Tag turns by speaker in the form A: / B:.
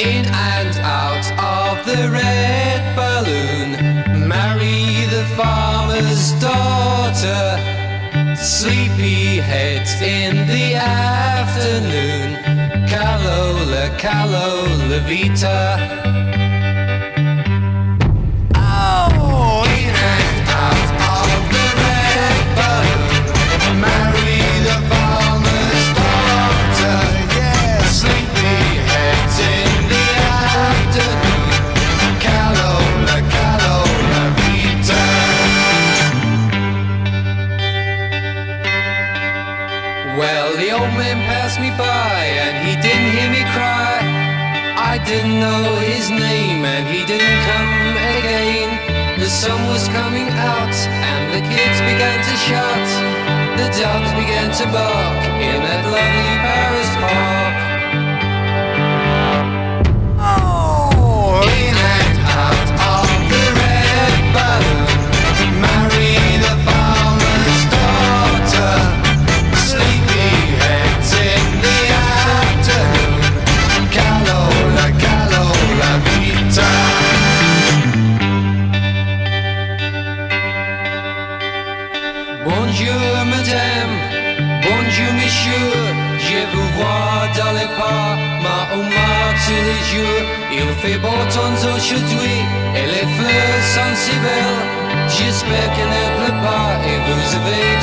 A: In and out of the red balloon, marry the farmer's daughter. Sleepy heads in the afternoon, Calola, Calola Vita. Man passed me by and he didn't hear me cry. I didn't know his name and he didn't come again. The sun was coming out and the kids began to shout. The dogs began to bark Bonjour madame, bonjour monsieur, je vous vois dans les pas, ma ma tous les jours. Il fait beau temps aujourd'hui et les fleurs sont si belles. J'espère qu'elle ne pleut pas et vous avez.